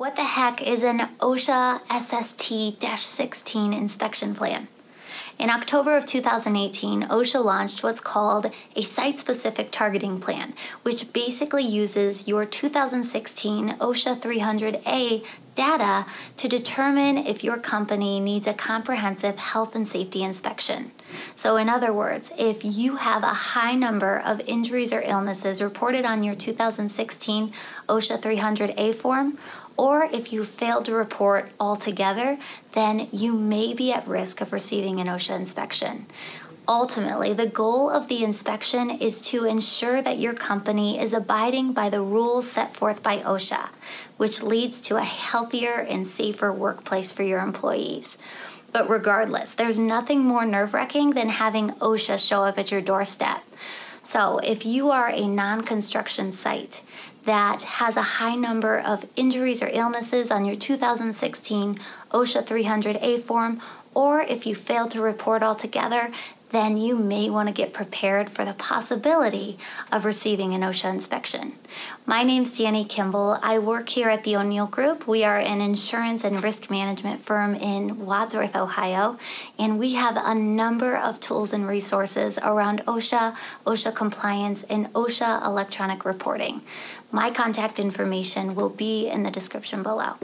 What the heck is an OSHA SST 16 inspection plan? In October of 2018, OSHA launched what's called a site specific targeting plan, which basically uses your 2016 OSHA 300A data to determine if your company needs a comprehensive health and safety inspection. So, in other words, if you have a high number of injuries or illnesses reported on your 2016 OSHA 300A form, or if you fail to report altogether, then you may be at risk of receiving an OSHA inspection. Ultimately, the goal of the inspection is to ensure that your company is abiding by the rules set forth by OSHA, which leads to a healthier and safer workplace for your employees. But regardless, there's nothing more nerve wracking than having OSHA show up at your doorstep. So, if you are a non construction site that has a high number of injuries or illnesses on your 2016 OSHA 300A form, or if you fail to report altogether, then you may want to get prepared for the possibility of receiving an OSHA inspection. My name's Dani Kimble. I work here at the O'Neill Group. We are an insurance and risk management firm in Wadsworth, Ohio, and we have a number of tools and resources around OSHA, OSHA compliance, and OSHA electronic reporting. My contact information will be in the description below.